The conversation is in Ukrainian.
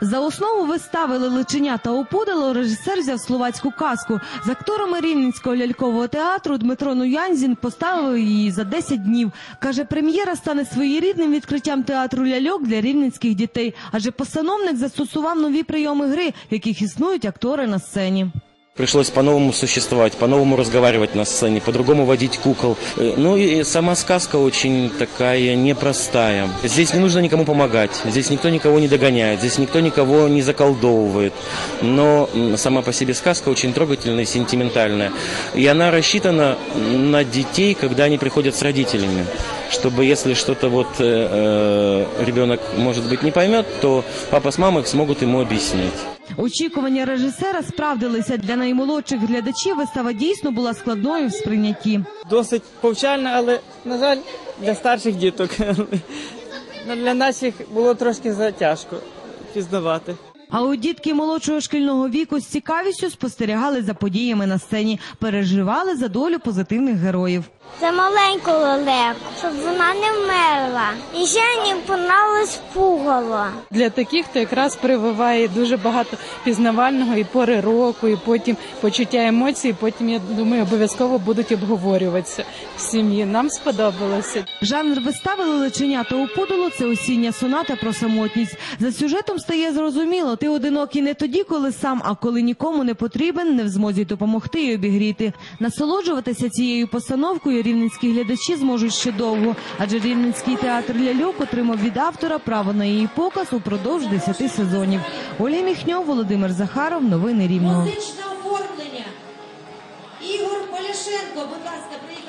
За основу виставили Лелеченя та опудало режисер взяв словацьку казку. З акторами Рівненського лялькового театру Дмитро Нуянзін поставив її за 10 днів. Каже, прем'єра стане своєрідним відкриттям театру ляльок для рівненських дітей, адже постановник застосував нові прийоми гри, в яких існують актори на сцені. Пришлось по-новому существовать, по-новому разговаривать на сцене, по-другому водить кукол. Э, Ну и сама сказка очень такая непростая. Здесь не нужно никому помогать, здесь никто никого не догоняет, здесь никто никого не заколдовывает. Но сама по себе сказка очень трогательная и сентиментальная. И она рассчитана на детей, когда они приходят с родителями. Чтобы если что-то вот э, э, ребенок, может быть, не поймет, то папа с мамой смогут ему объяснить. Очікування режисера справдилися для наймолодших глядачів. Вистава дійсно була складною в сприйнятті. досить повчальна, але, на жаль, для старших діток. Ну, Для наших було трошки затяжко пізнавати. А от дітки молодшого шкільного віку з цікавістю спостерігали за подіями на сцені, переживали за долю позитивних героїв. за маленьку лелеку, щоб вона не вмерла. І ще мені понравилось пугало. Для таких то якраз прививає дуже багато пізнавального і пори року, і потім почуття емоцій. Потім я думаю, обов'язково будуть обговорюватися в сім'ї. Нам сподобалося. Жанр вистави «Лелеченя та опудало» – це осіння соната про самотність. За сюжетом стає зрозуміло, ти одинокий не тоді, коли сам, а коли нікому не потрібен, не в змозі допомогти і обігріти. Насолоджуватися цією постановкою якої рівненські глядачі зможуть ще довго, адже рівненський театр ляльок отримав від автора право на її показ упродовж 10 сезонів. Олі Міхньо, Володимир Захаров, новини Рівного. Музичне оформлення. Ігор Поляшенко, будь ласка, приїхав.